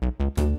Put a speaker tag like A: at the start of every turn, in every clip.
A: Bye.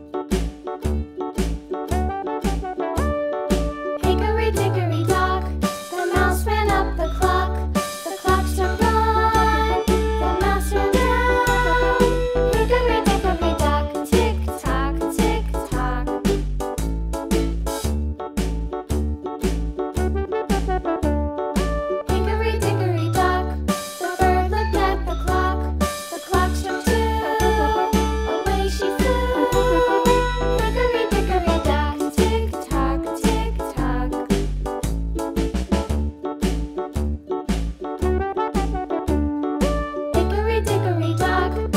A: hickory dickory dock.